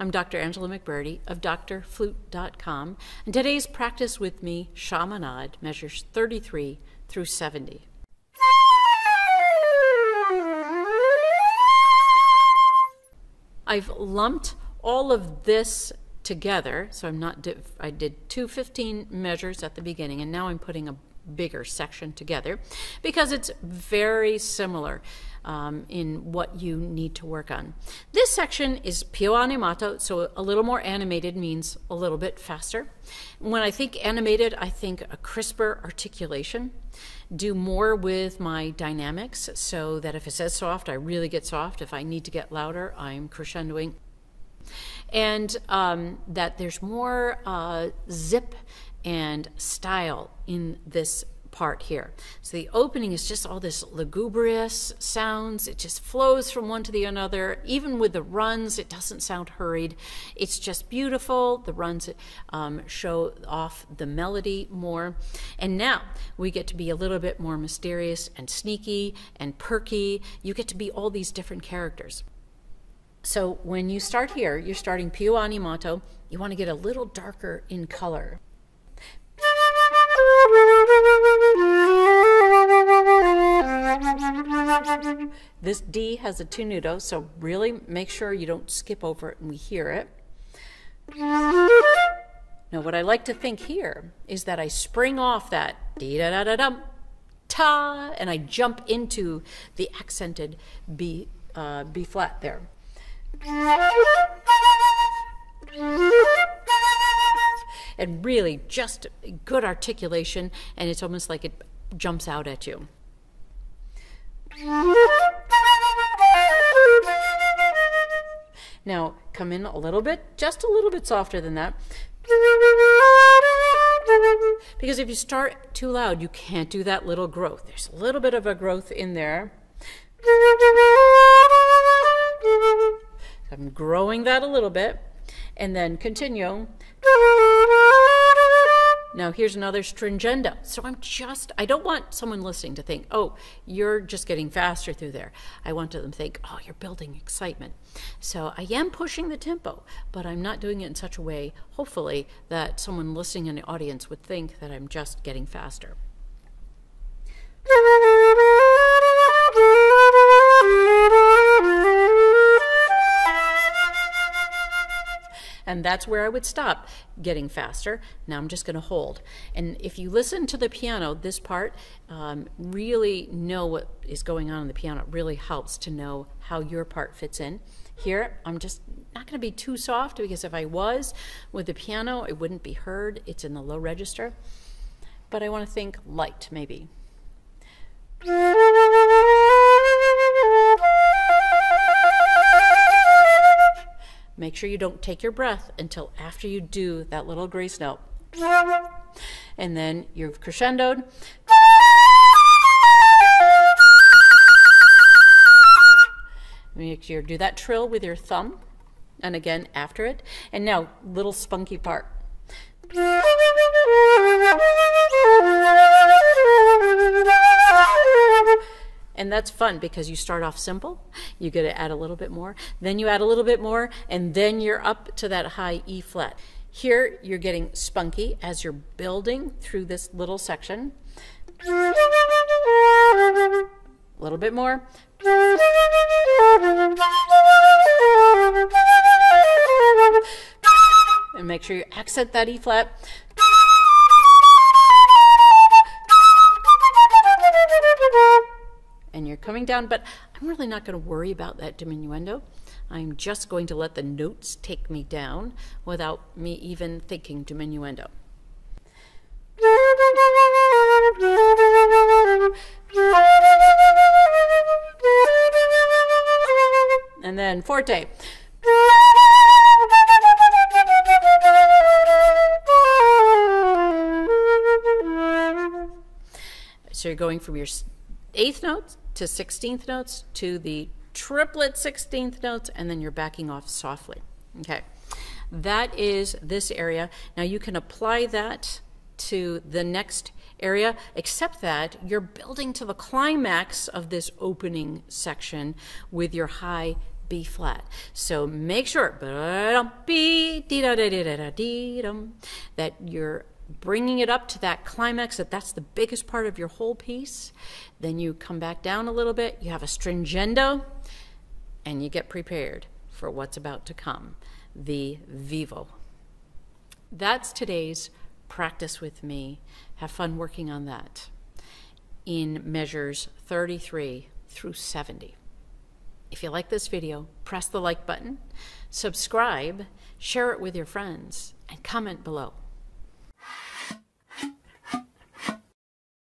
I'm Dr. Angela McBride of drflute.com, and today's practice with me, Chaminade, measures 33 through 70. I've lumped all of this together, so I'm not, I did two 15 measures at the beginning, and now I'm putting a bigger section together because it's very similar um, in what you need to work on. This section is piu animato, so a little more animated means a little bit faster. When I think animated, I think a crisper articulation. Do more with my dynamics so that if it says soft, I really get soft. If I need to get louder, I'm crescendoing and um, that there's more uh, zip and style in this part here. So the opening is just all this lugubrious sounds. It just flows from one to the another. Even with the runs, it doesn't sound hurried. It's just beautiful. The runs um, show off the melody more. And now we get to be a little bit more mysterious and sneaky and perky. You get to be all these different characters. So when you start here, you're starting Piu Animato. You want to get a little darker in color. This D has a tenuto, so really make sure you don't skip over it and we hear it. Now, what I like to think here is that I spring off that dee da da da dum ta, and I jump into the accented B uh, B flat there and really just good articulation, and it's almost like it jumps out at you. Now, come in a little bit, just a little bit softer than that. Because if you start too loud, you can't do that little growth. There's a little bit of a growth in there. I'm growing that a little bit and then continue. Now here's another stringendo. So I'm just, I don't want someone listening to think, oh, you're just getting faster through there. I want them to think, oh, you're building excitement. So I am pushing the tempo, but I'm not doing it in such a way, hopefully, that someone listening in the audience would think that I'm just getting faster. And that's where I would stop getting faster. Now I'm just going to hold. And if you listen to the piano, this part, um, really know what is going on in the piano. It really helps to know how your part fits in. Here, I'm just not going to be too soft because if I was with the piano, it wouldn't be heard. It's in the low register. But I want to think light, maybe. Make sure you don't take your breath until after you do that little grace note. And then you've crescendoed. Make sure you do that trill with your thumb. And again, after it. And now, little spunky part. And that's fun because you start off simple, you get to add a little bit more, then you add a little bit more, and then you're up to that high E flat. Here, you're getting spunky as you're building through this little section. A little bit more. And make sure you accent that E flat. You're coming down, but I'm really not going to worry about that diminuendo. I'm just going to let the notes take me down without me even thinking diminuendo. And then forte. So you're going from your eighth notes to 16th notes to the triplet 16th notes, and then you're backing off softly. Okay, that is this area. Now you can apply that to the next area, except that you're building to the climax of this opening section with your high B flat. So make sure that you're bringing it up to that climax, that that's the biggest part of your whole piece. Then you come back down a little bit, you have a stringendo, and you get prepared for what's about to come the vivo. That's today's practice with me. Have fun working on that in measures 33 through 70. If you like this video, press the like button, subscribe, share it with your friends, and comment below.